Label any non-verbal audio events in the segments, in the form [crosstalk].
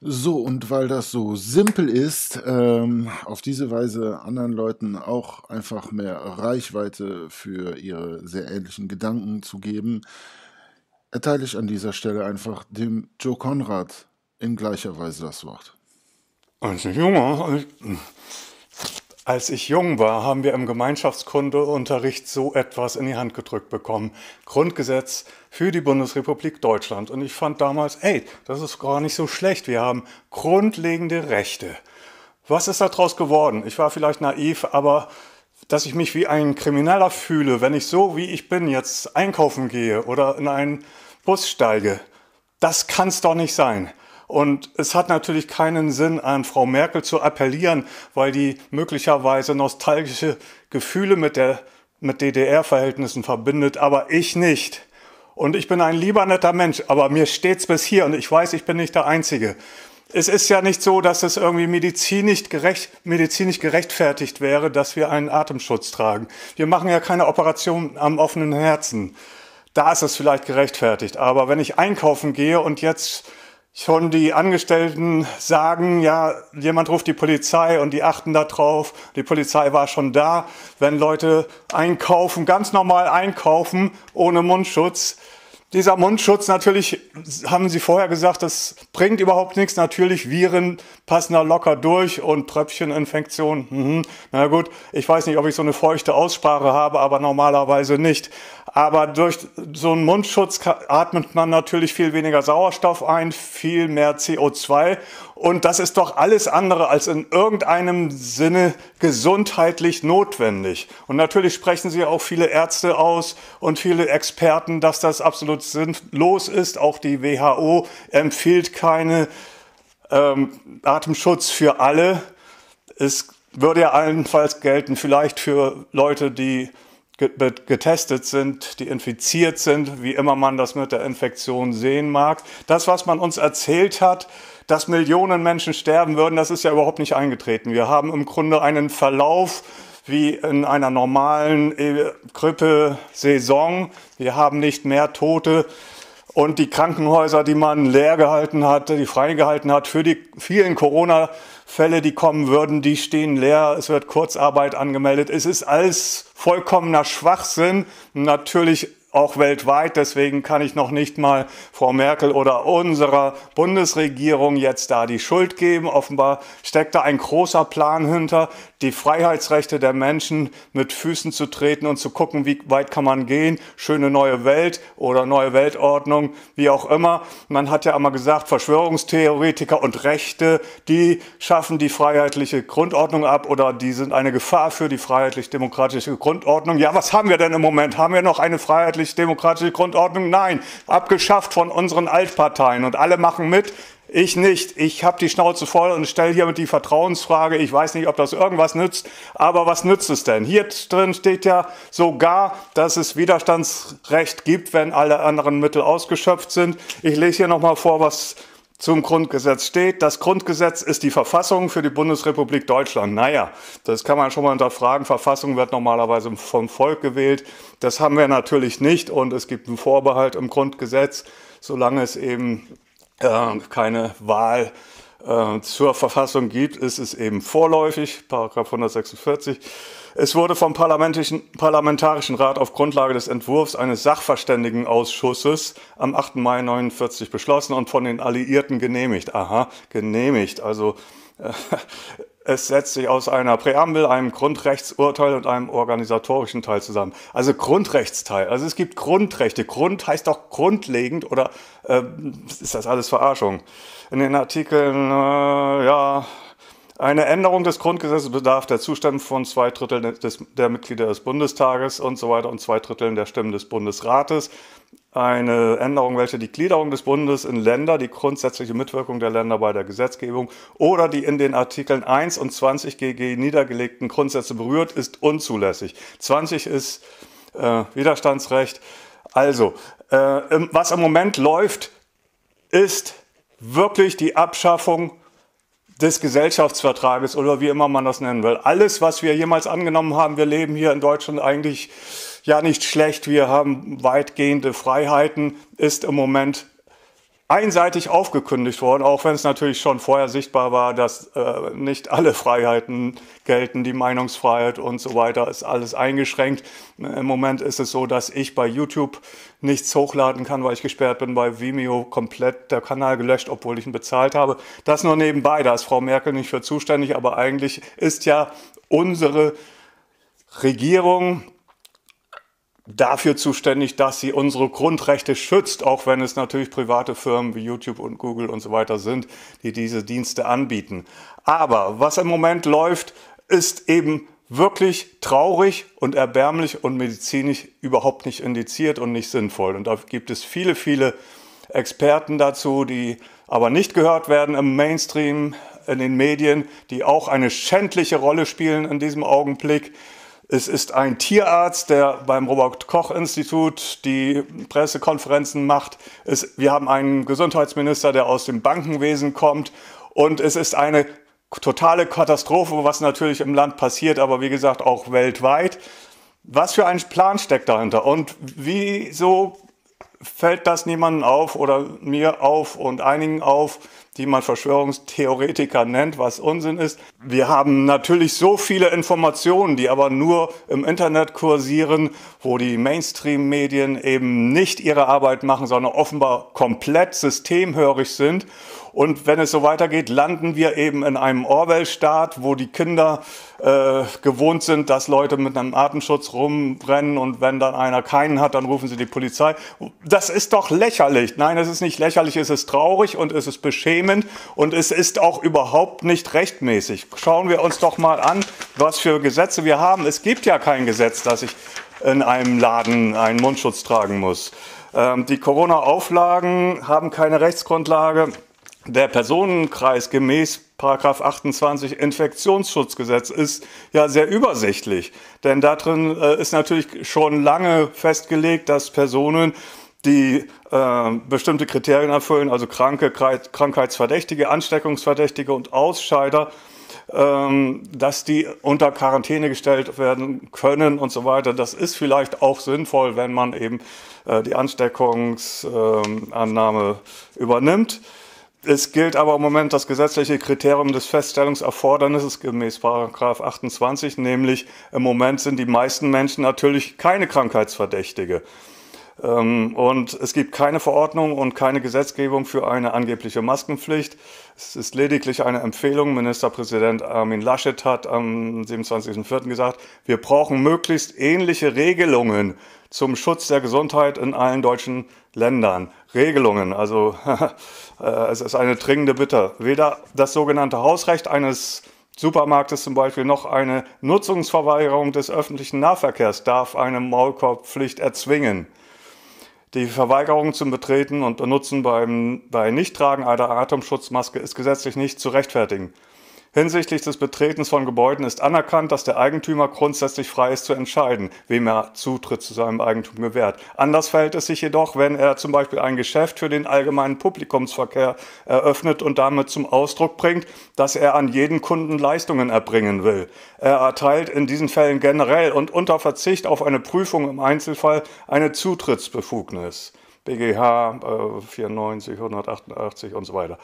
So, und weil das so simpel ist, ähm, auf diese Weise anderen Leuten auch einfach mehr Reichweite für ihre sehr ähnlichen Gedanken zu geben, erteile ich an dieser Stelle einfach dem Joe Konrad in gleicher Weise das Wort. Als ich jung war, als ich jung war, haben wir im Gemeinschaftskundeunterricht so etwas in die Hand gedrückt bekommen. Grundgesetz für die Bundesrepublik Deutschland. Und ich fand damals, ey, das ist gar nicht so schlecht. Wir haben grundlegende Rechte. Was ist daraus geworden? Ich war vielleicht naiv, aber dass ich mich wie ein Krimineller fühle, wenn ich so wie ich bin jetzt einkaufen gehe oder in einen Bus steige, das kann es doch nicht sein. Und es hat natürlich keinen Sinn, an Frau Merkel zu appellieren, weil die möglicherweise nostalgische Gefühle mit, der, mit DDR-Verhältnissen verbindet, aber ich nicht. Und ich bin ein lieber netter Mensch, aber mir steht's bis hier und ich weiß, ich bin nicht der Einzige. Es ist ja nicht so, dass es irgendwie medizinisch, gerecht, medizinisch gerechtfertigt wäre, dass wir einen Atemschutz tragen. Wir machen ja keine Operation am offenen Herzen. Da ist es vielleicht gerechtfertigt. Aber wenn ich einkaufen gehe und jetzt schon die Angestellten sagen, ja, jemand ruft die Polizei und die achten da drauf. Die Polizei war schon da. Wenn Leute einkaufen, ganz normal einkaufen, ohne Mundschutz, dieser Mundschutz natürlich, haben Sie vorher gesagt, das bringt überhaupt nichts. Natürlich, Viren passen da locker durch und Tröpfcheninfektion. Mhm. Na gut, ich weiß nicht, ob ich so eine feuchte Aussprache habe, aber normalerweise nicht. Aber durch so einen Mundschutz atmet man natürlich viel weniger Sauerstoff ein, viel mehr CO2 und das ist doch alles andere als in irgendeinem Sinne gesundheitlich notwendig. Und natürlich sprechen Sie auch viele Ärzte aus und viele Experten, dass das absolut sinnlos ist. Auch die WHO empfiehlt keine ähm, Atemschutz für alle. Es würde ja allenfalls gelten, vielleicht für Leute, die getestet sind, die infiziert sind, wie immer man das mit der Infektion sehen mag. Das, was man uns erzählt hat, dass Millionen Menschen sterben würden, das ist ja überhaupt nicht eingetreten. Wir haben im Grunde einen Verlauf wie in einer normalen äh, Grippesaison. Wir haben nicht mehr Tote. Und die Krankenhäuser, die man leer gehalten hat, die freigehalten hat für die vielen Corona-Fälle, die kommen würden, die stehen leer. Es wird Kurzarbeit angemeldet. Es ist alles vollkommener Schwachsinn. Natürlich auch weltweit. Deswegen kann ich noch nicht mal Frau Merkel oder unserer Bundesregierung jetzt da die Schuld geben. Offenbar steckt da ein großer Plan hinter, die Freiheitsrechte der Menschen mit Füßen zu treten und zu gucken, wie weit kann man gehen. Schöne neue Welt oder neue Weltordnung, wie auch immer. Man hat ja immer gesagt, Verschwörungstheoretiker und Rechte, die schaffen die freiheitliche Grundordnung ab oder die sind eine Gefahr für die freiheitlich-demokratische Grundordnung. Ja, was haben wir denn im Moment? Haben wir noch eine freiheitliche freiheitlich-demokratische Grundordnung? Nein, abgeschafft von unseren Altparteien und alle machen mit. Ich nicht. Ich habe die Schnauze voll und stelle hiermit die Vertrauensfrage. Ich weiß nicht, ob das irgendwas nützt, aber was nützt es denn? Hier drin steht ja sogar, dass es Widerstandsrecht gibt, wenn alle anderen Mittel ausgeschöpft sind. Ich lese hier nochmal vor, was zum Grundgesetz steht. Das Grundgesetz ist die Verfassung für die Bundesrepublik Deutschland. Naja, das kann man schon mal hinterfragen. Verfassung wird normalerweise vom Volk gewählt. Das haben wir natürlich nicht und es gibt einen Vorbehalt im Grundgesetz, solange es eben äh, keine Wahl äh, zur Verfassung gibt, ist es eben vorläufig, Paragraph 146. Es wurde vom Parlamentarischen Rat auf Grundlage des Entwurfs eines Sachverständigenausschusses am 8. Mai 1949 beschlossen und von den Alliierten genehmigt. Aha, genehmigt. Also äh, es setzt sich aus einer Präambel, einem Grundrechtsurteil und einem organisatorischen Teil zusammen. Also Grundrechtsteil. Also es gibt Grundrechte. Grund heißt doch grundlegend oder äh, ist das alles Verarschung? In den Artikeln, äh, ja, eine Änderung des Grundgesetzes bedarf der Zustimmung von zwei Dritteln des, der Mitglieder des Bundestages und so weiter und zwei Dritteln der Stimmen des Bundesrates. Eine Änderung, welche die Gliederung des Bundes in Länder, die grundsätzliche Mitwirkung der Länder bei der Gesetzgebung oder die in den Artikeln 1 und 20 GG niedergelegten Grundsätze berührt, ist unzulässig. 20 ist äh, Widerstandsrecht. Also, äh, was im Moment läuft, ist wirklich die Abschaffung des Gesellschaftsvertrages oder wie immer man das nennen will. Alles, was wir jemals angenommen haben, wir leben hier in Deutschland eigentlich ja nicht schlecht, wir haben weitgehende Freiheiten, ist im Moment einseitig aufgekündigt worden, auch wenn es natürlich schon vorher sichtbar war, dass äh, nicht alle Freiheiten gelten, die Meinungsfreiheit und so weiter ist alles eingeschränkt. Im Moment ist es so, dass ich bei YouTube nichts hochladen kann, weil ich gesperrt bin, bei Vimeo komplett der Kanal gelöscht, obwohl ich ihn bezahlt habe. Das nur nebenbei, da ist Frau Merkel nicht für zuständig, aber eigentlich ist ja unsere Regierung dafür zuständig, dass sie unsere Grundrechte schützt, auch wenn es natürlich private Firmen wie YouTube und Google und so weiter sind, die diese Dienste anbieten. Aber was im Moment läuft, ist eben wirklich traurig und erbärmlich und medizinisch überhaupt nicht indiziert und nicht sinnvoll. Und da gibt es viele, viele Experten dazu, die aber nicht gehört werden im Mainstream, in den Medien, die auch eine schändliche Rolle spielen in diesem Augenblick. Es ist ein Tierarzt, der beim Robert Koch Institut die Pressekonferenzen macht. Es, wir haben einen Gesundheitsminister, der aus dem Bankenwesen kommt. Und es ist eine totale Katastrophe, was natürlich im Land passiert, aber wie gesagt auch weltweit. Was für ein Plan steckt dahinter? Und wieso fällt das niemandem auf oder mir auf und einigen auf, die man Verschwörungstheoretiker nennt, was Unsinn ist. Wir haben natürlich so viele Informationen, die aber nur im Internet kursieren, wo die Mainstream-Medien eben nicht ihre Arbeit machen, sondern offenbar komplett systemhörig sind und wenn es so weitergeht, landen wir eben in einem Orwell-Staat, wo die Kinder äh, gewohnt sind, dass Leute mit einem Atemschutz rumrennen und wenn dann einer keinen hat, dann rufen sie die Polizei. Das ist doch lächerlich. Nein, es ist nicht lächerlich, es ist traurig und es ist beschämend und es ist auch überhaupt nicht rechtmäßig. Schauen wir uns doch mal an, was für Gesetze wir haben. Es gibt ja kein Gesetz, dass ich in einem Laden einen Mundschutz tragen muss. Ähm, die Corona-Auflagen haben keine Rechtsgrundlage der Personenkreis gemäß 28 Infektionsschutzgesetz ist ja sehr übersichtlich. Denn darin äh, ist natürlich schon lange festgelegt, dass Personen, die äh, bestimmte Kriterien erfüllen, also Kranke, Krankheitsverdächtige, Ansteckungsverdächtige und Ausscheider, ähm, dass die unter Quarantäne gestellt werden können und so weiter. Das ist vielleicht auch sinnvoll, wenn man eben äh, die Ansteckungsannahme übernimmt. Es gilt aber im Moment das gesetzliche Kriterium des Feststellungserfordernisses gemäß 28, nämlich im Moment sind die meisten Menschen natürlich keine Krankheitsverdächtige. Ähm, und es gibt keine Verordnung und keine Gesetzgebung für eine angebliche Maskenpflicht. Es ist lediglich eine Empfehlung. Ministerpräsident Armin Laschet hat am 27.04. gesagt, wir brauchen möglichst ähnliche Regelungen zum Schutz der Gesundheit in allen deutschen Ländern. Regelungen, also [laughs] äh, es ist eine dringende Bitte. Weder das sogenannte Hausrecht eines Supermarktes zum Beispiel noch eine Nutzungsverweigerung des öffentlichen Nahverkehrs darf eine Maulkorbpflicht erzwingen. Die Verweigerung zum Betreten und Benutzen beim, bei Nichttragen einer Atemschutzmaske ist gesetzlich nicht zu rechtfertigen. Hinsichtlich des Betretens von Gebäuden ist anerkannt, dass der Eigentümer grundsätzlich frei ist zu entscheiden, wem er Zutritt zu seinem Eigentum gewährt. Anders verhält es sich jedoch, wenn er zum Beispiel ein Geschäft für den allgemeinen Publikumsverkehr eröffnet und damit zum Ausdruck bringt, dass er an jeden Kunden Leistungen erbringen will. Er erteilt in diesen Fällen generell und unter Verzicht auf eine Prüfung im Einzelfall eine Zutrittsbefugnis. BGH äh, 94, 188 und so weiter.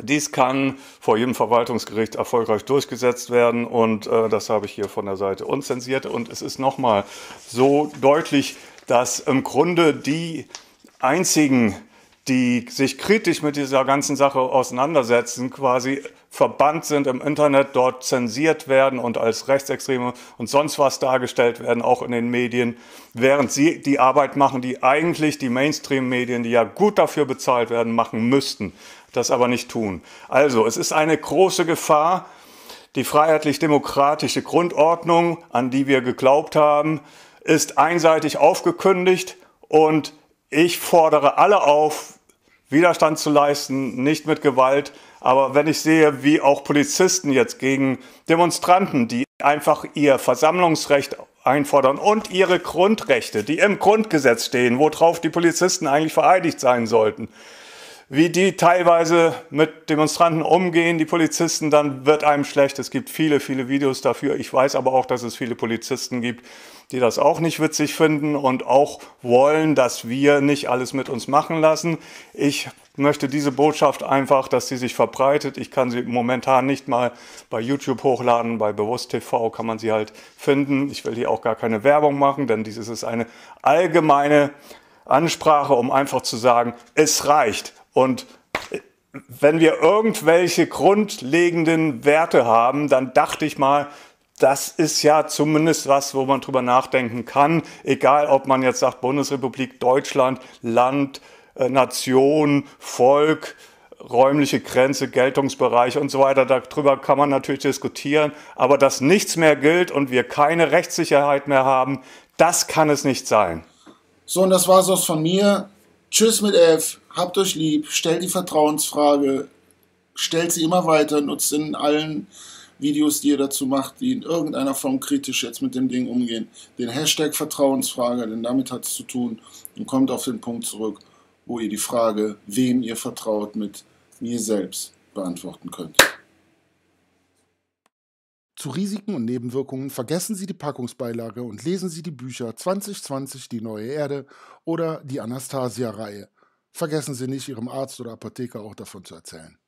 Dies kann vor jedem Verwaltungsgericht erfolgreich durchgesetzt werden und äh, das habe ich hier von der Seite unzensiert. Und es ist nochmal so deutlich, dass im Grunde die einzigen, die sich kritisch mit dieser ganzen Sache auseinandersetzen, quasi verbannt sind im Internet, dort zensiert werden und als Rechtsextreme und sonst was dargestellt werden, auch in den Medien, während sie die Arbeit machen, die eigentlich die Mainstream-Medien, die ja gut dafür bezahlt werden, machen müssten das aber nicht tun. Also, es ist eine große Gefahr, die freiheitlich-demokratische Grundordnung, an die wir geglaubt haben, ist einseitig aufgekündigt und ich fordere alle auf, Widerstand zu leisten, nicht mit Gewalt. Aber wenn ich sehe, wie auch Polizisten jetzt gegen Demonstranten, die einfach ihr Versammlungsrecht einfordern und ihre Grundrechte, die im Grundgesetz stehen, worauf die Polizisten eigentlich vereidigt sein sollten, wie die teilweise mit Demonstranten umgehen, die Polizisten, dann wird einem schlecht. Es gibt viele, viele Videos dafür. Ich weiß aber auch, dass es viele Polizisten gibt, die das auch nicht witzig finden und auch wollen, dass wir nicht alles mit uns machen lassen. Ich möchte diese Botschaft einfach, dass sie sich verbreitet. Ich kann sie momentan nicht mal bei YouTube hochladen, bei Bewusst TV kann man sie halt finden. Ich will hier auch gar keine Werbung machen, denn dieses ist eine allgemeine Ansprache, um einfach zu sagen, es reicht. Und wenn wir irgendwelche grundlegenden Werte haben, dann dachte ich mal, das ist ja zumindest was, wo man drüber nachdenken kann, egal ob man jetzt sagt Bundesrepublik Deutschland, Land, äh, Nation, Volk, räumliche Grenze, Geltungsbereich und so weiter. Darüber kann man natürlich diskutieren. Aber dass nichts mehr gilt und wir keine Rechtssicherheit mehr haben, das kann es nicht sein. So, und das war es von mir. Tschüss mit F. Habt euch lieb. Stellt die Vertrauensfrage. Stellt sie immer weiter. Nutzt in allen Videos, die ihr dazu macht, die in irgendeiner Form kritisch jetzt mit dem Ding umgehen, den Hashtag Vertrauensfrage, denn damit hat es zu tun und kommt auf den Punkt zurück, wo ihr die Frage, wem ihr vertraut, mit mir selbst beantworten könnt. Zu Risiken und Nebenwirkungen vergessen Sie die Packungsbeilage und lesen Sie die Bücher 2020 Die neue Erde oder die Anastasia-Reihe. Vergessen Sie nicht, Ihrem Arzt oder Apotheker auch davon zu erzählen.